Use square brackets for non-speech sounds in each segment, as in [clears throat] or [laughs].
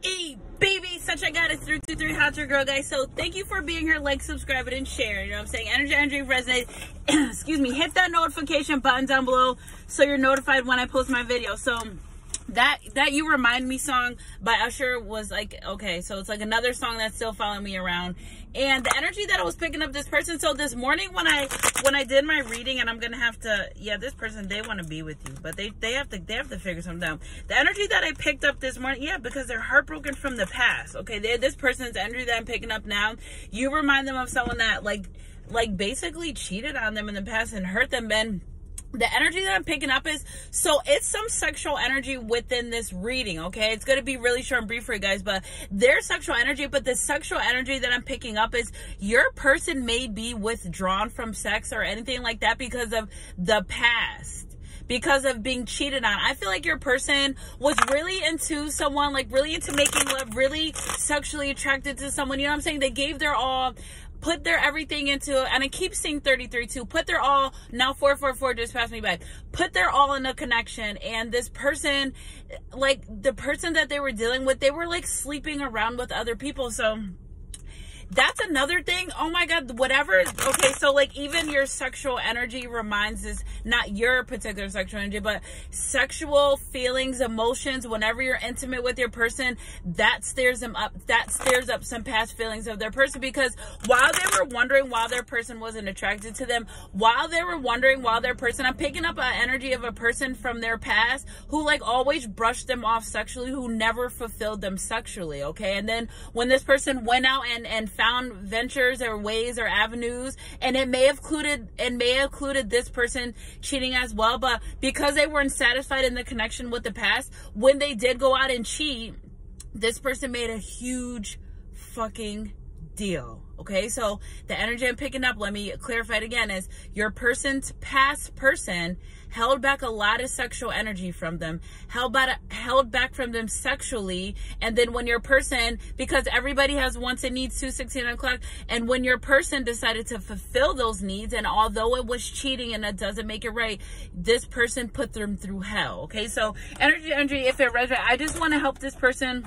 Hey, baby, Sunshine Goddess 323 Hot Your Girl, guys. So, thank you for being here. Like, subscribe, and share. You know what I'm saying? Energy, energy, resonate. [clears throat] Excuse me. Hit that notification button down below so you're notified when I post my video. So, that that you remind me song by usher was like okay so it's like another song that's still following me around. And the energy that i was picking up this person so this morning when i when i did my reading and i'm gonna have to yeah this person they want to be with you but they they have to they have to figure something out. The energy that i picked up this morning yeah because they're heartbroken from the past okay? They this person's energy that i'm picking up now you remind them of someone that like like basically cheated on them in the past and hurt them and the energy that I'm picking up is so it's some sexual energy within this reading, okay? It's to be really short and brief for you guys, but there's sexual energy, but the sexual energy that I'm picking up is your person may be withdrawn from sex or anything like that because of the past because of being cheated on. I feel like your person was really into someone, like really into making love, really sexually attracted to someone. You know what I'm saying? They gave their all, put their everything into it. and I keep seeing 33 too. Put their all now 444 just passed me by. Put their all in a connection and this person like the person that they were dealing with, they were like sleeping around with other people. So that's another thing. Oh my God, whatever. Okay, so like even your sexual energy reminds us, not your particular sexual energy, but sexual feelings, emotions, whenever you're intimate with your person, that stirs them up, that stirs up some past feelings of their person because while they were wondering why their person wasn't attracted to them, while they were wondering why their person, I'm picking up an energy of a person from their past who like always brushed them off sexually, who never fulfilled them sexually, okay? And then when this person went out and, and found ventures or ways or avenues and it may have included it may have included this person cheating as well but because they weren't satisfied in the connection with the past when they did go out and cheat this person made a huge fucking deal Okay, so the energy I'm picking up, let me clarify it again, is your person's past person held back a lot of sexual energy from them, held back, held back from them sexually. And then when your person, because everybody has wants and needs, to 16 o'clock, and when your person decided to fulfill those needs, and although it was cheating and it doesn't make it right, this person put them through hell. Okay, so energy, energy, if it resonates, I just want to help this person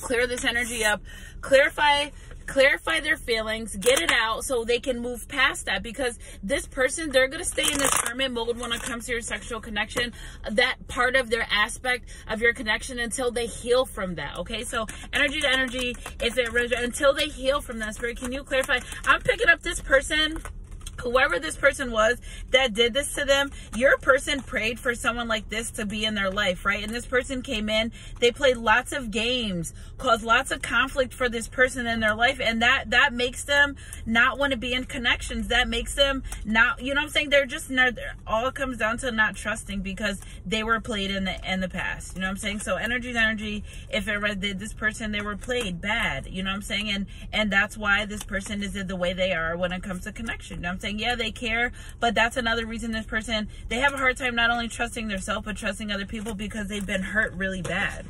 clear this energy up, clarify clarify their feelings, get it out so they can move past that because this person, they're going to stay in this hermit mode when it comes to your sexual connection, that part of their aspect of your connection until they heal from that. Okay. So energy to energy, is it until they heal from that spirit, can you clarify? I'm picking up this person whoever this person was that did this to them, your person prayed for someone like this to be in their life, right? And this person came in, they played lots of games, caused lots of conflict for this person in their life, and that that makes them not want to be in connections. That makes them not, you know what I'm saying? They're just not all comes down to not trusting because they were played in the in the past. You know what I'm saying? So energy is energy. If it read this person, they were played bad. You know what I'm saying? And and that's why this person is in the way they are when it comes to connection. You know what I'm saying? Yeah, they care, but that's another reason this person, they have a hard time not only trusting themselves, but trusting other people because they've been hurt really bad.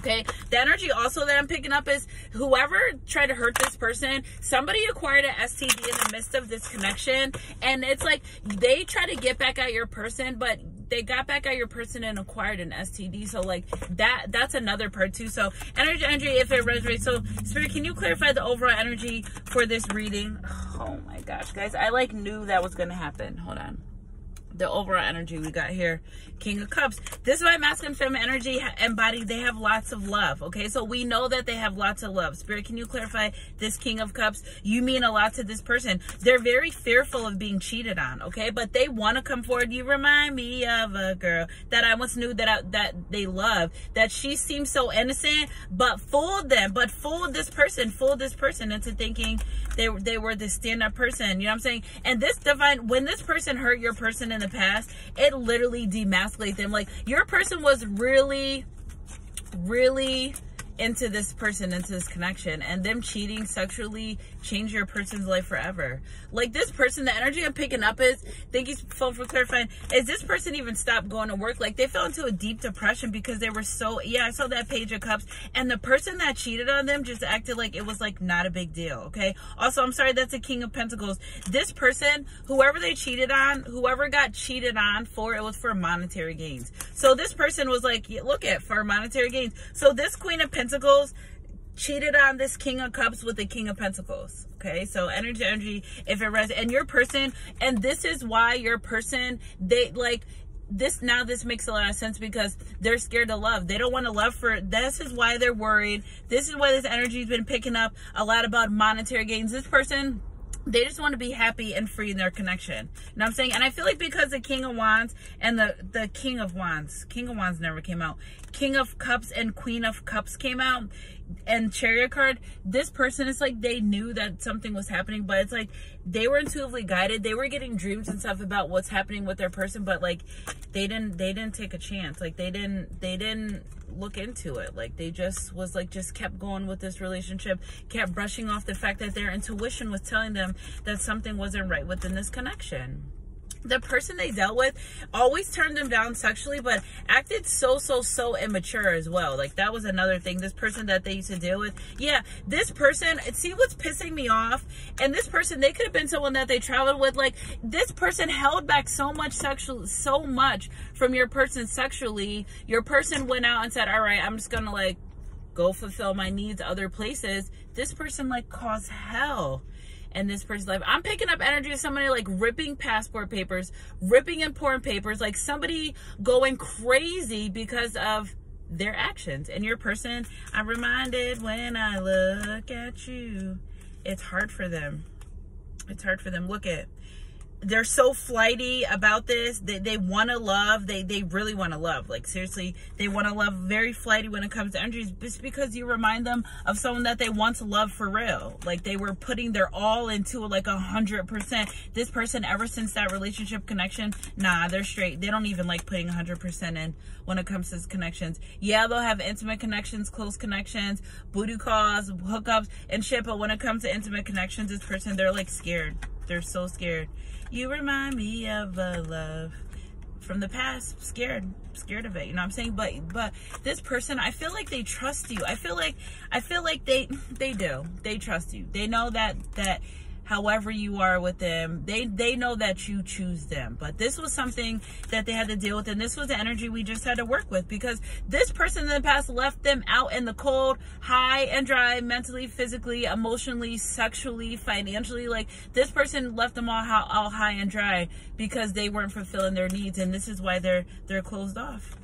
Okay. The energy also that I'm picking up is whoever tried to hurt this person, somebody acquired an STD in the midst of this connection. And it's like they try to get back at your person, but they got back at your person and acquired an STD. So like that, that's another part too. So energy, energy, if it resonates. So spirit, can you clarify the overall energy for this reading? Oh my gosh, guys. I like knew that was going to happen. Hold on the overall energy we got here. King of Cups. This is why masculine feminine energy embodied. They have lots of love. Okay, so we know that they have lots of love. Spirit, can you clarify this King of Cups? You mean a lot to this person. They're very fearful of being cheated on. Okay, but they want to come forward. You remind me of a girl that I once knew that I, that they love. That she seems so innocent, but fooled them. But fooled this person. Fooled this person into thinking they they were this stand up person. You know what I'm saying? And this divine, when this person hurt your person in the past, it literally demasculates them. Like your person was really, really into this person, into this connection, and them cheating sexually change your person's life forever. Like this person, the energy I'm picking up is, thank you for clarifying, is this person even stopped going to work? Like they fell into a deep depression because they were so, yeah, I saw that page of cups, and the person that cheated on them just acted like it was like not a big deal, okay? Also, I'm sorry, that's a king of pentacles. This person, whoever they cheated on, whoever got cheated on for, it was for monetary gains. So this person was like, look at, for monetary gains. So this queen of pentacles Pentacles cheated on this King of Cups with the King of Pentacles. Okay, so energy, energy, if it resonates, and your person, and this is why your person, they like, this now this makes a lot of sense because they're scared to love. They don't want to love for this is why they're worried. This is why this energy's been picking up a lot about monetary gains. This person they just want to be happy and free in their connection. You know what I'm saying? And I feel like because the King of Wands and the, the King of Wands, King of Wands never came out. King of Cups and Queen of Cups came out and Chariot card, this person is like they knew that something was happening, but it's like they were intuitively guided. They were getting dreams and stuff about what's happening with their person, but like they didn't they didn't take a chance. Like they didn't they didn't look into it. Like they just was like just kept going with this relationship, kept brushing off the fact that their intuition was telling them that something wasn't right within this connection the person they dealt with always turned them down sexually but acted so so so immature as well. Like that was another thing. This person that they used to deal with yeah this person see what's pissing me off? And this person they could have been someone that they traveled with. Like this person held back so much sexual so much from your person sexually. Your person went out and said all right i'm just gonna like go fulfill my needs other places. This person like caused hell in this person's life. I'm picking up energy of somebody like ripping passport papers, ripping important papers, like somebody going crazy because of their actions. And your person, I'm reminded when I look at you, it's hard for them. It's hard for them. Look at they're so flighty about this. They, they want to love. They, they really want to love. Like, seriously, they want to love very flighty when it comes to energies just because you remind them of someone that they want to love for real. Like, they were putting their all into like a hundred percent. This person, ever since that relationship connection, nah, they're straight. They don't even like putting a hundred percent in when it comes to connections. Yeah, they'll have intimate connections, close connections, booty calls, hookups, and shit. But when it comes to intimate connections, this person, they're like scared. They're so scared. You remind me of a love from the past. Scared, scared of it. You know what I'm saying? But but this person, I feel like they trust you. I feel like I feel like they they do. They trust you. They know that that however you are with them they they know that you choose them. But this was something that they had to deal with and this was the energy we just had to work with because this person in the past left them out in the cold high and dry mentally physically emotionally sexually financially. Like this person left them all, all high and dry because they weren't fulfilling their needs and this is why they're they're closed off.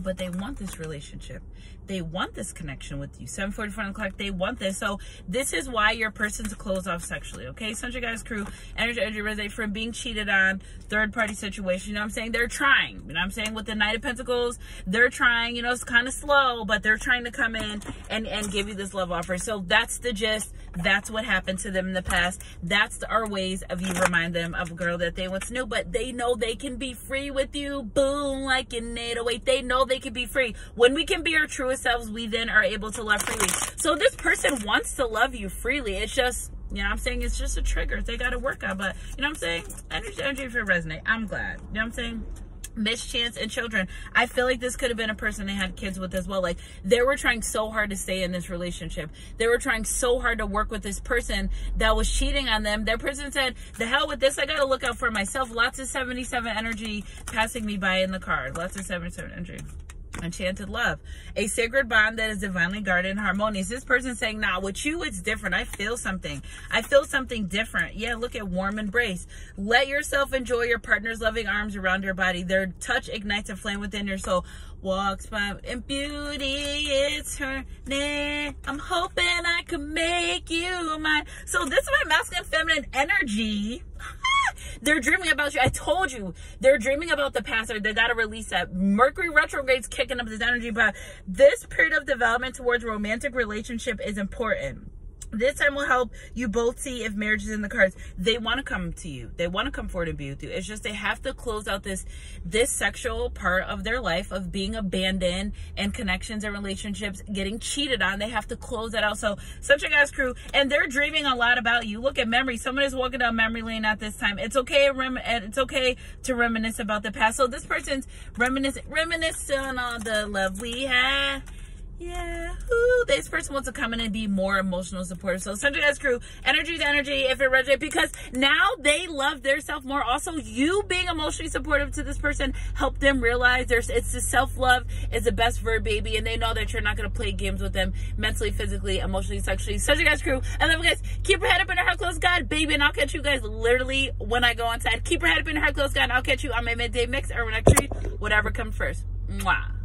But they want this relationship they want this connection with you. 744 o'clock they want this. So this is why your person's closed off sexually okay? Sunshine Goddess crew energy energy resonate from being cheated on third party situation you know what i'm saying? They're trying you know what i'm saying? With the knight of pentacles they're trying you know it's kind of slow but they're trying to come in and and give you this love offer. So that's the gist. That's what happened to them in the past. That's our ways of you remind them of a girl that they once knew but they know they can be free with you. Boom like in 808 they know they can be free. When we can be our truest ourselves, we then are able to love freely. So this person wants to love you freely. It's just, you know I'm saying? It's just a trigger they got to work on. But, you know what I'm saying? Energy, energy for resonate. I'm glad. You know what I'm saying? mischance and children i feel like this could have been a person they had kids with as well like they were trying so hard to stay in this relationship they were trying so hard to work with this person that was cheating on them their person said the hell with this i gotta look out for myself lots of 77 energy passing me by in the car lots of 77 energy enchanted love a sacred bond that is divinely guarded and harmonious this person saying nah with you it's different. I feel something. I feel something different. Yeah look at warm embrace. Let yourself enjoy your partner's loving arms around your body. Their touch ignites a flame within your soul. Walks by in beauty it's her name i'm hoping i can make you mine. So this is my masculine feminine energy [laughs] [laughs] they're dreaming about you. I told you, they're dreaming about the past or they got to release that. Mercury retrograde's kicking up this energy, but this period of development towards romantic relationship is important this time will help you both see if marriage is in the cards. They want to come to you. They want to come forward and be with you. It's just they have to close out this this sexual part of their life of being abandoned and connections and relationships getting cheated on. They have to close that out. So such a guy's crew and they're dreaming a lot about you. Look at memory. Someone is walking down memory lane at this time. It's okay rem- it's okay to reminisce about the past. So this person's reminiscing reminiscing on all the love we had yeah, Ooh, this person wants to come in and be more emotional supportive. So Sunshine Goddess crew, energy to energy if it resonates because now they love their self more. Also, you being emotionally supportive to this person help them realize there's it's the self love is the best a baby, and they know that you're not gonna play games with them mentally, physically, emotionally, sexually. Sunshine Goddess crew, I love you guys. Keep your head up and your heart close, God, baby, and I'll catch you guys literally when I go inside. Keep your head up and your heart close, God, and I'll catch you on my midday mix or when I treat whatever comes first. Mwah.